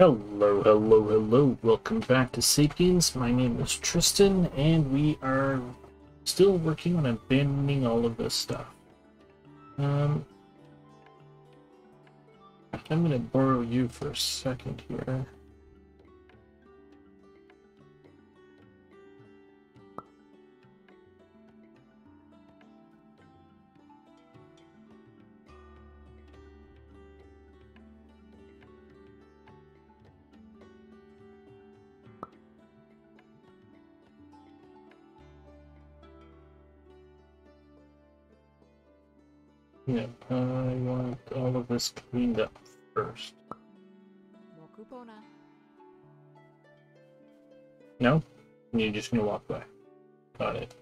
Hello, hello, hello. Welcome back to Sapiens. My name is Tristin, and we are still working on abandoning all of this stuff. Um, I'm going to borrow you for a second here. Yep, I want all of this cleaned up first. No? You're just gonna walk by. Got it.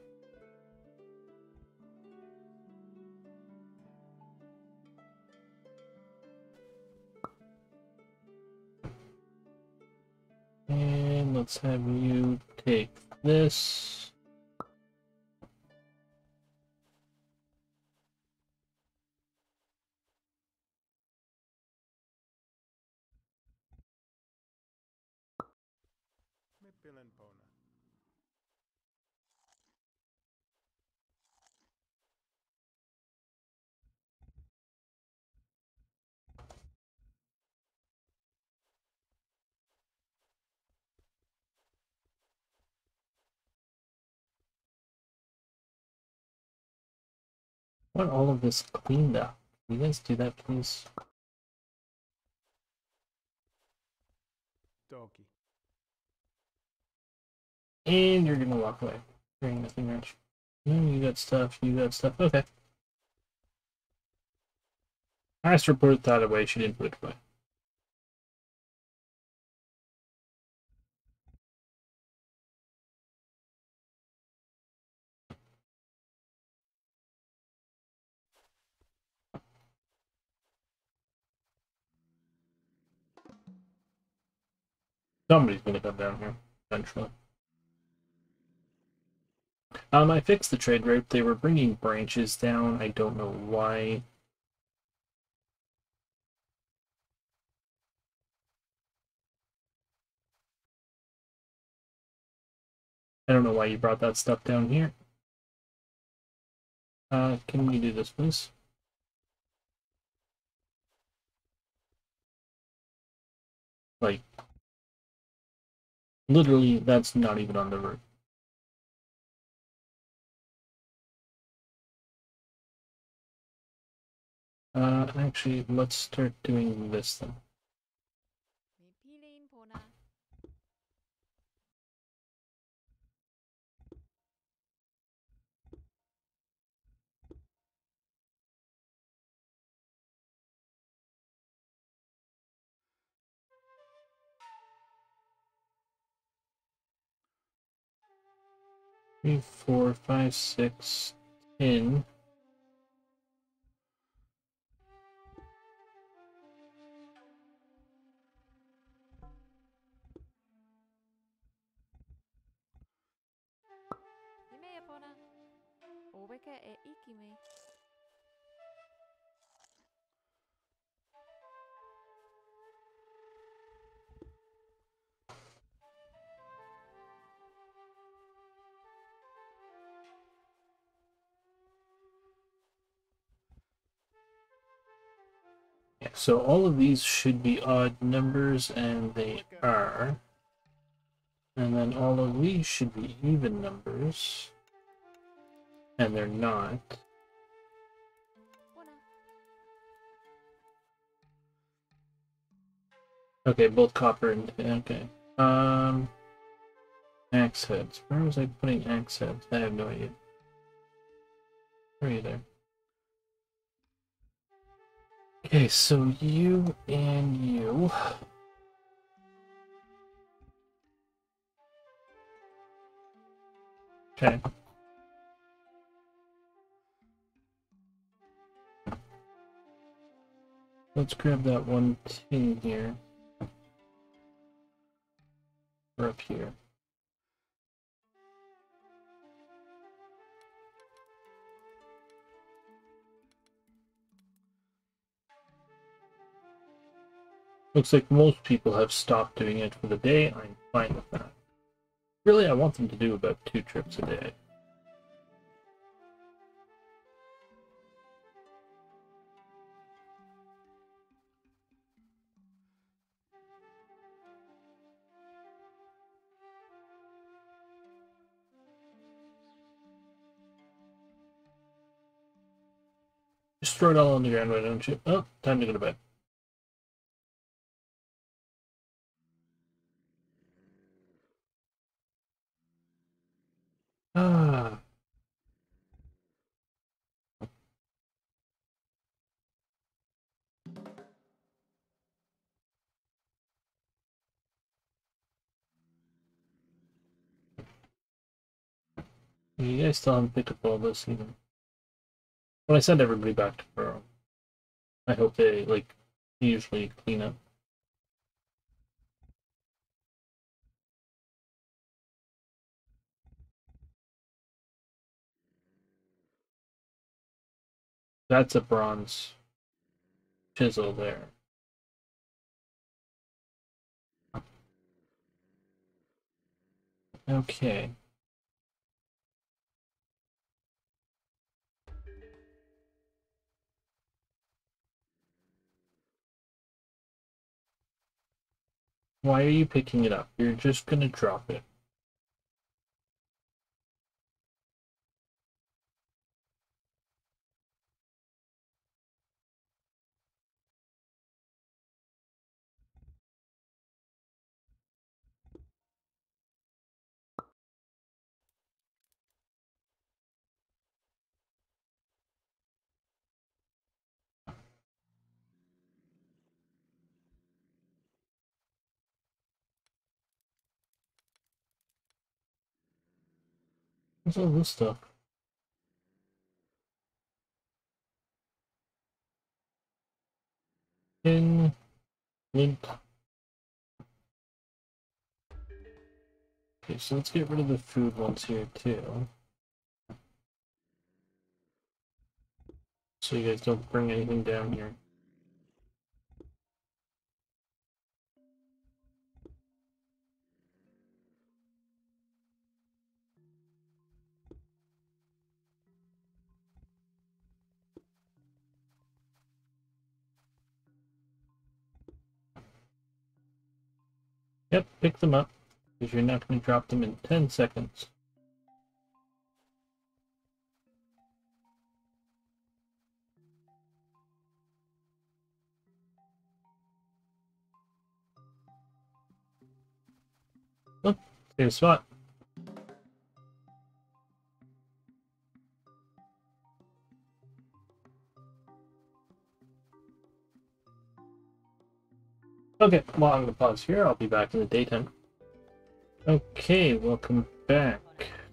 And let's have you take this. Want all of this cleaned up. Can you guys do that, please? Toki. And you're gonna walk away. Hearing nothing much. No, you got stuff, you got stuff. Okay. Last report thought away, she didn't put it away. Somebody's gonna come down here eventually. Um, I fixed the trade route. They were bringing branches down. I don't know why. I don't know why you brought that stuff down here. Uh, can we do this, please? Like, literally, that's not even on the route. Uh, actually, let's start doing this then. Three, four, five, six, ten. So all of these should be odd numbers, and they are. And then all of these should be even numbers. And they're not. Okay, both copper and okay. Um, axe heads. Where was I putting axe heads? I have no idea. Where are you there? Okay, so you and you. Okay. Let's grab that one tin here. Or up here. Looks like most people have stopped doing it for the day. I'm fine with that. Really, I want them to do about two trips a day. Just throw it all on the ground, why don't you? Oh, time to go to bed. You guys still haven't picked up all this even. When I send everybody back to Burrow, I hope they like usually clean up. That's a bronze chisel there. Okay. Why are you picking it up? You're just gonna drop it. What's all this stuff? In. Okay, so let's get rid of the food ones here too. So you guys don't bring anything down here. Yep, pick them up, because you're not going to drop them in 10 seconds. Oh, save spot. Okay, well, I'm gonna pause here. I'll be back in the daytime. Okay, welcome back.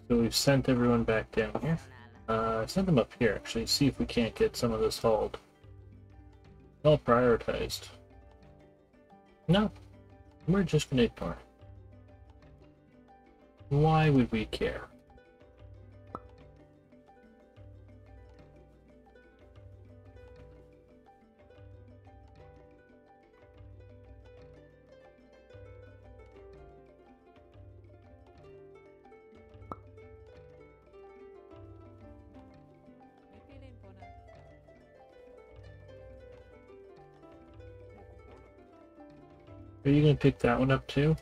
So we've sent everyone back down here. Uh, I sent them up here, actually, see if we can't get some of this hauled. All prioritized. No, we're just gonna ignore. Why would we care? Are you gonna pick that one up too?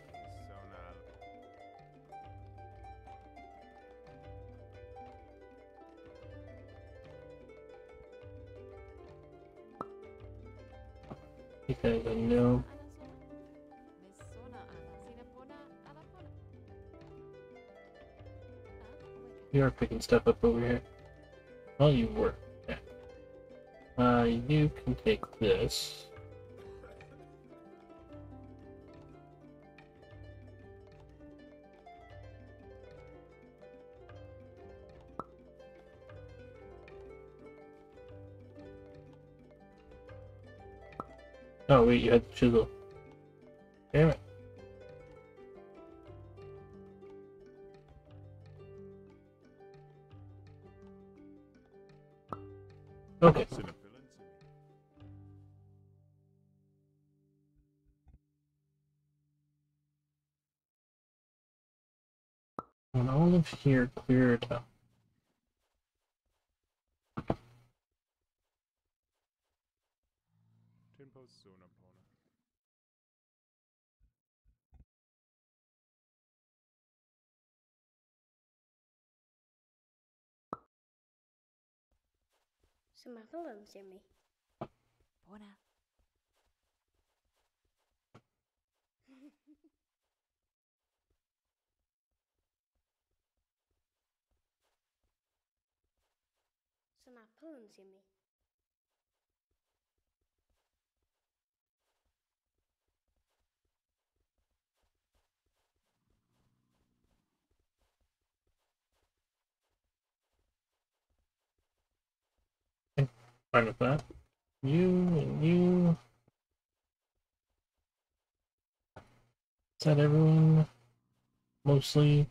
Because I know oh you are picking stuff up over here. Well, you were. Yeah. Uh, you can take this. wait, you had chisel. Damn it. Okay. When all of here cleared up. Semalam Jimmy. Pona. Semalam Jimmy. Fine with that. You and you. Is that everyone? Mostly.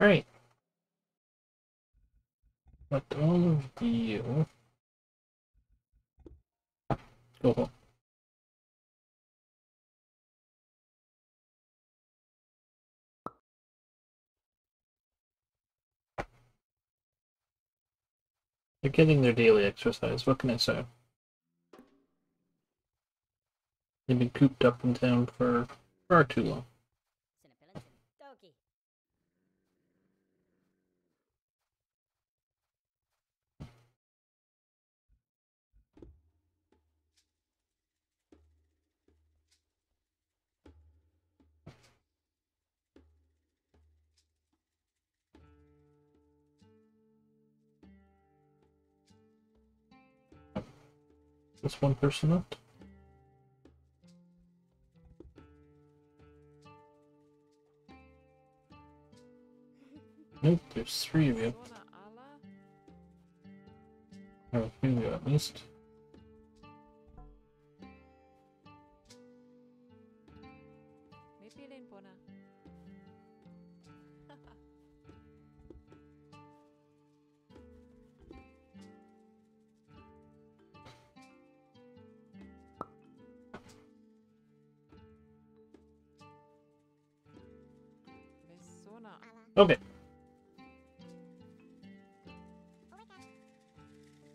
Alright. But all of you go home. They're getting their daily exercise, what can I say? They've been cooped up in town for far too long. Just one person left. Nope, there's three of you. Or a few of you at least.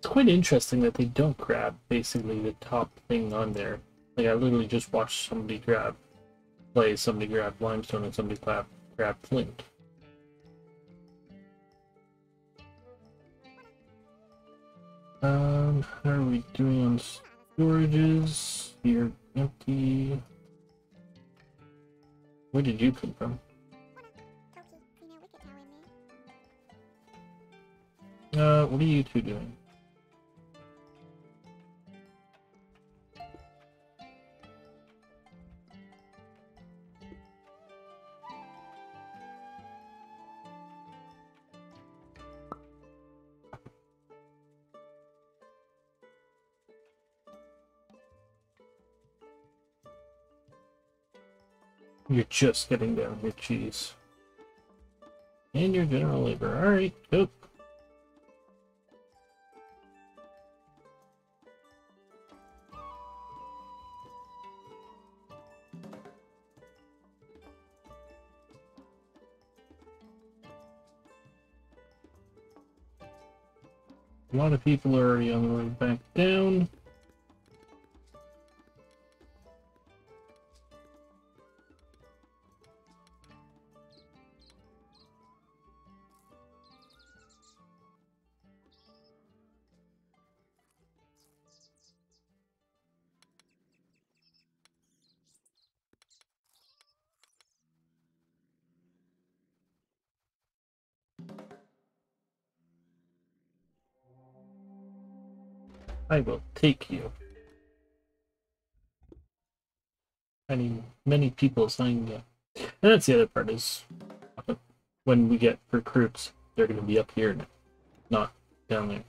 Quite interesting that they don't grab basically the top thing on there. Like I literally just watched somebody grab play, somebody grab limestone, and somebody grab grab flint. Um, how are we doing on storages? You're empty. Where did you come from? Uh, what are you two doing? You're just getting down with cheese. And your general labor. Alright, go. A lot of people are already on the way back down. I will take you. I mean, many people signed up. And that's the other part is when we get recruits, they're going to be up here, not down there.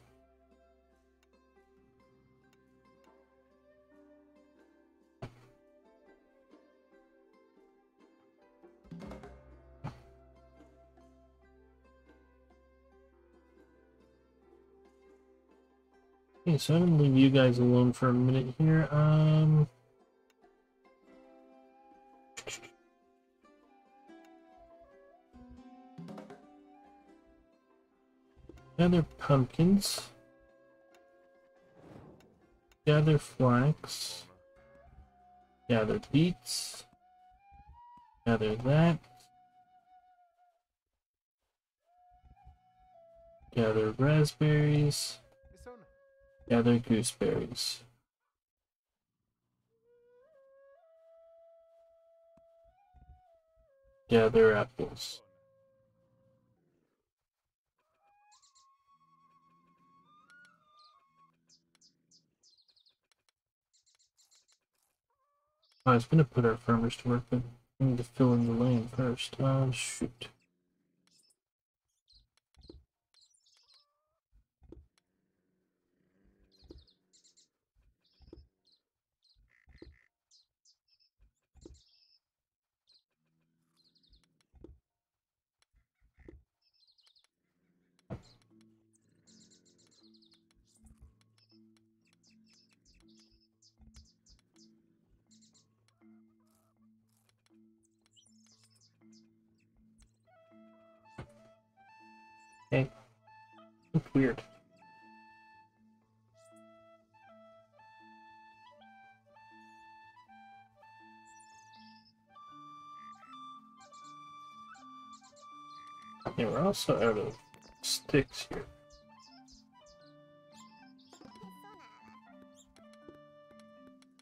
Okay, so I'm gonna leave you guys alone for a minute here. Um. Gather pumpkins. Gather flax. Gather beets. Gather that. Gather raspberries. Gather gooseberries. Gather apples. Oh, I was gonna put our farmers to work, but I need to fill in the lane first. Oh, shoot. Also out of sticks here.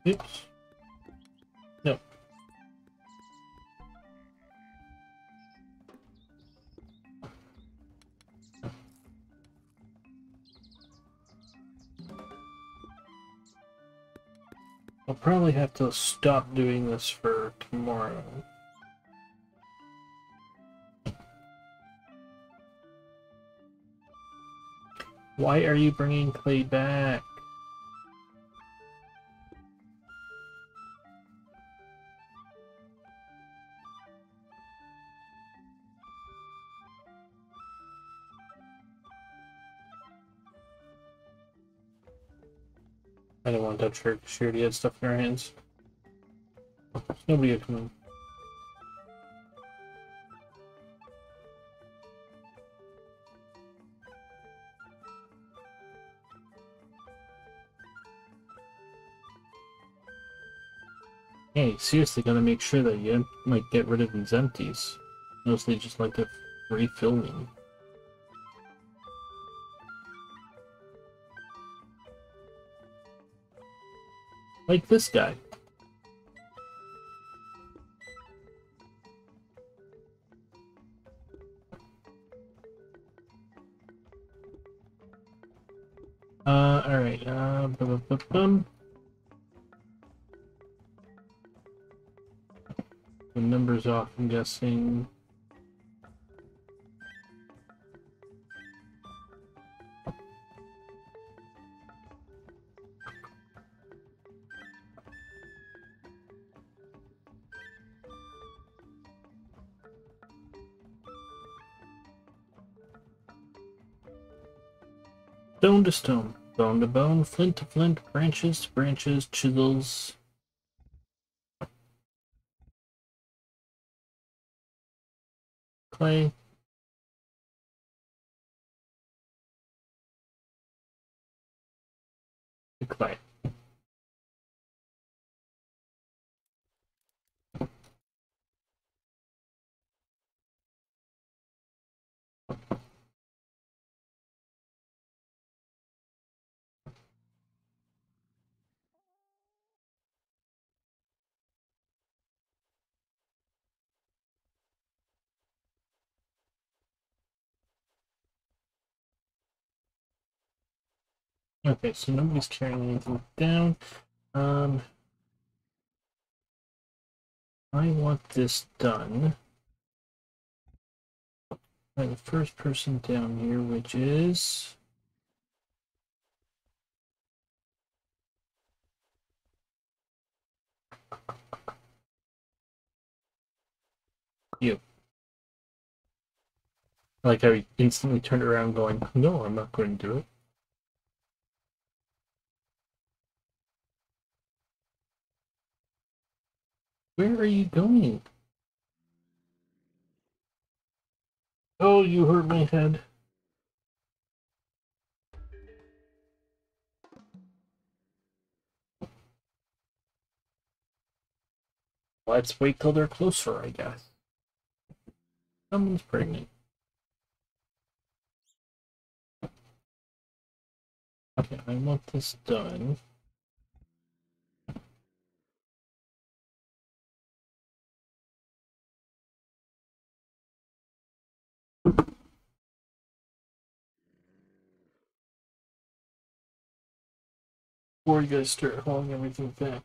Oops. No. I'll probably have to stop doing this for tomorrow. Why are you bringing Clay back? I don't want to touch her she already had stuff in her hands. Nobody will come. Hey, seriously, gotta make sure that you like get rid of these empties. Mostly just like to refill them. Like this guy. Uh, alright, uh, bum, bum, bum, number's off, I'm guessing. Stone to stone, bone to bone, flint to flint, branches to branches, chisels. Clay. Clay. Okay, so nobody's carrying anything down. Um, I want this done by the first person down here, which is you. Like I instantly turned around going, no, I'm not going to do it. Where are you going? Oh, you hurt my head. Let's wait till they're closer, I guess. Someone's pregnant. Okay, I want this done. Before you guys start hauling everything back.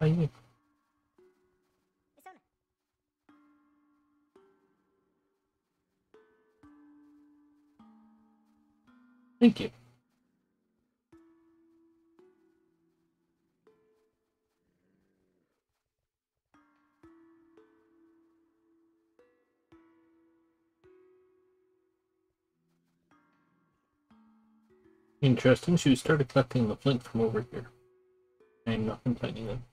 Hi. Persona. Thank you. Interesting. She started collecting the flint from over here. And nothing finding them.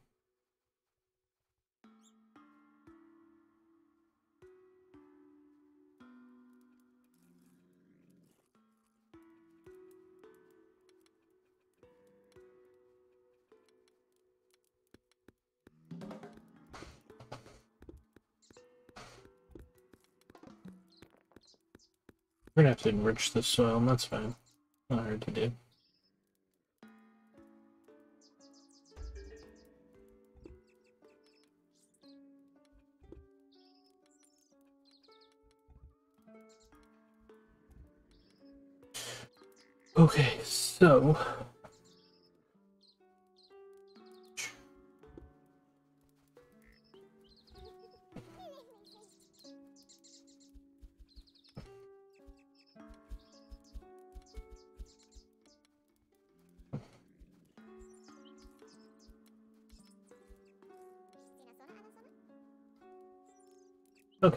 We're gonna have to enrich the soil, that's fine. Not hard to do. Okay, so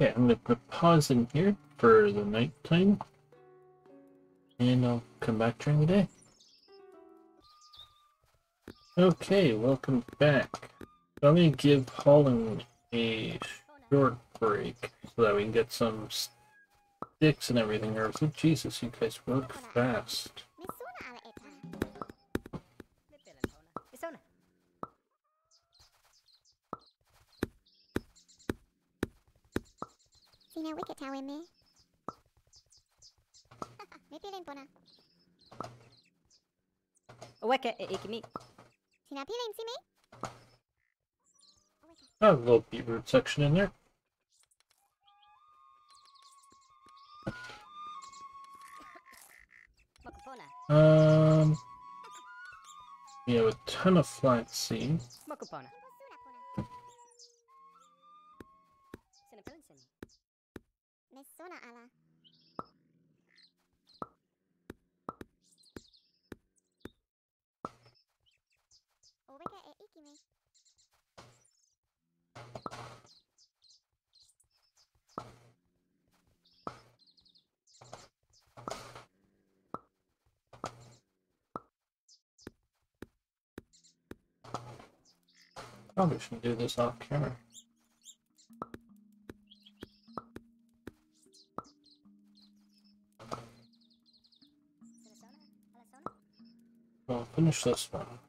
Okay, I'm gonna pause in here for the night time. And I'll come back during the day. Okay, welcome back. I'm gonna give Holland a short break so that we can get some sticks and everything. Or oh, Jesus, you guys work fast. Persona. Sina wicket tawe me. me pilin po na. Weka e ikimi. Sina pilin si me? Oh, a little beetroot section in there. Um, we have a ton of flax Me sona ala. O e iki me. Probably should do this off camera. Finish this one.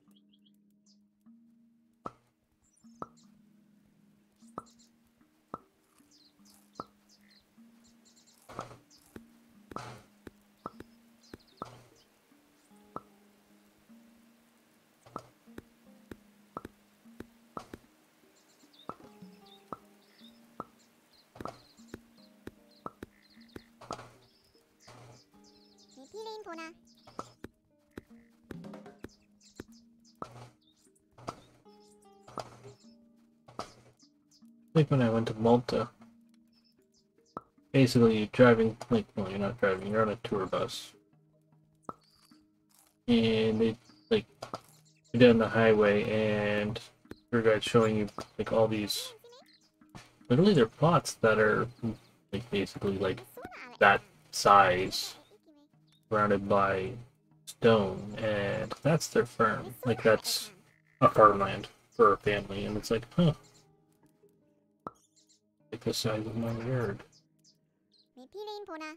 Like when I went to Malta. Basically, you're driving, like, well, you're not driving, you're on a tour bus. And they, like, you're down the highway, and your guide's showing you, like, all these. Literally, they're plots that are, like, basically, like, that size, surrounded by stone, and that's their farm. Like that's a farmland for a family, and it's like, huh. The size of my yard. Mi pilin pona.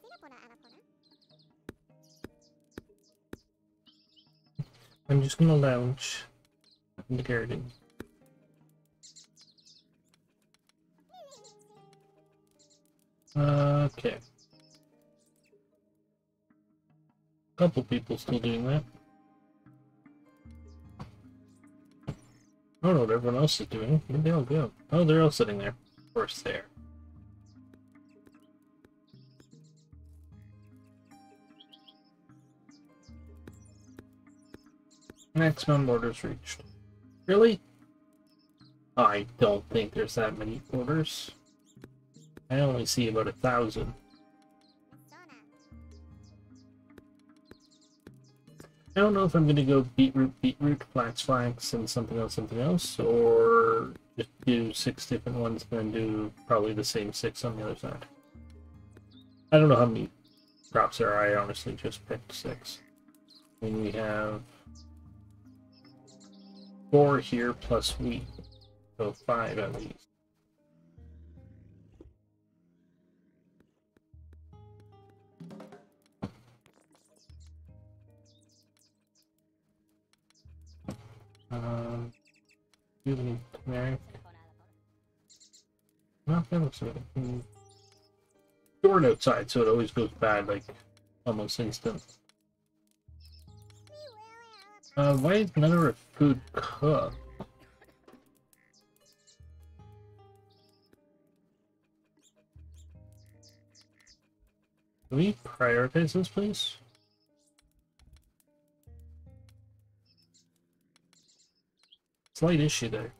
Sina pona ala pona. I'm just gonna lounge in the garden. Okay. A Couple people still doing that. Don't know what everyone else is doing. Where'd they all go? Oh, they're all sitting there. Of course they are. Maximum orders reached. Really? I don't think there's that many orders. I only see about a thousand. I don't know if I'm gonna go beetroot, beetroot, flax, flax, and something else, something else, or just do six different ones and then do probably the same six on the other side. I don't know how many crops there are. I honestly just picked six. I mean, we have four here plus wheat, so five at least. Do you turmeric? No, that looks good. Mm. Stored outside, so it always goes bad, like almost instant. Uh, why is none of our food cooked? Can we prioritize this, please? Slight issue there.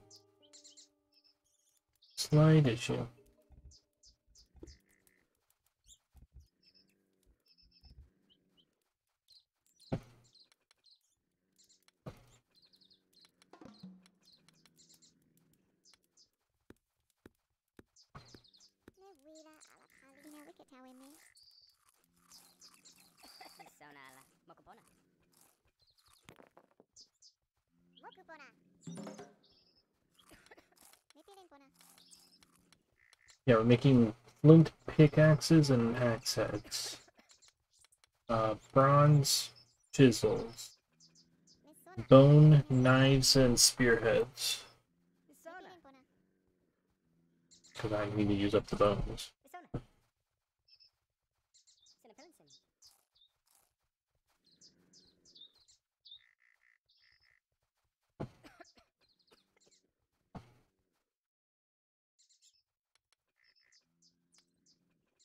Slight issue. Me wira ala palina wicket tawe me. Misona ala. Mokopona. Woku pona. Mi pilin pona. Yeah, we're making flint pickaxes and axe heads. Uh, bronze chisels. Bone knives and spearheads. Mi Misona. pilin pona. Because I need to use up the bones.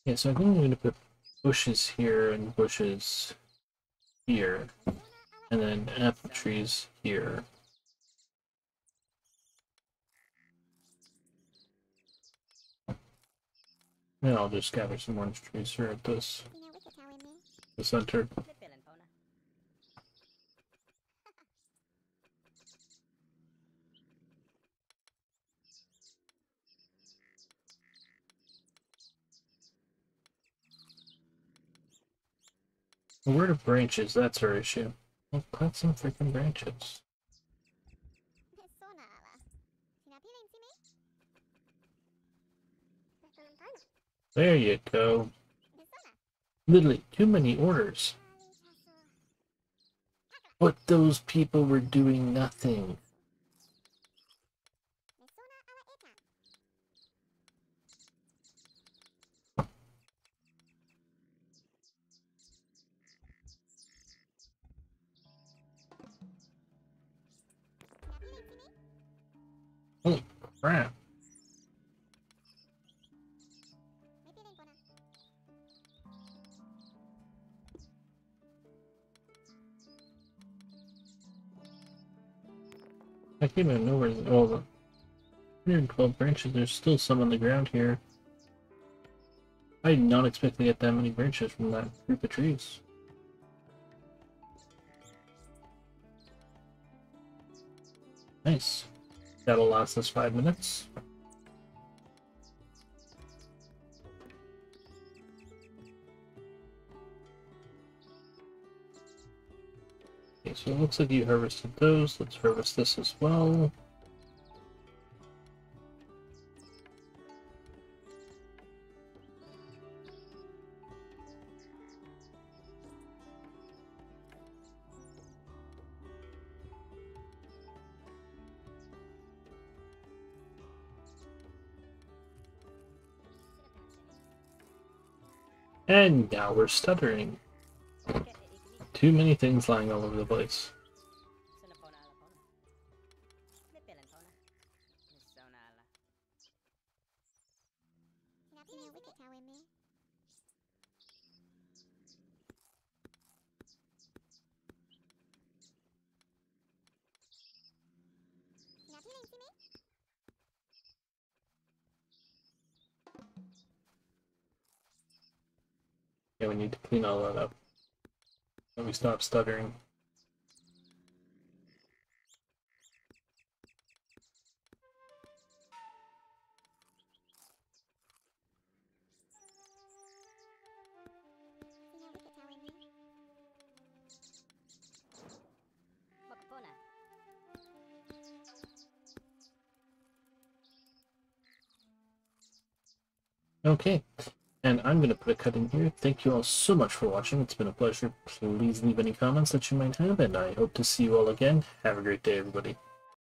Yeah, so I think I'm going to put bushes here and bushes here. And then apple trees here. And I'll just gather some orange trees here at this the center. Mi pilin pona. Where are branches? That's our issue. Well, cut some freaking branches. There you go. Literally, too many orders. But those people were doing nothing. I can't even know where all the 112 branches. There's still some on the ground here. I did not expect to get that many branches from that group of trees. Nice. That'll last us five minutes. So it looks like you harvested those. Let's harvest this as well. And now we're stuttering. Too many things lying all over the place. Yeah, we need to clean all that up. Let me stop stuttering. Okay, and I'm going to put a cut in here. Thank you all so much for watching. It's been a pleasure. Please leave any comments that you might have, and I hope to see you all again. Have a great day, everybody.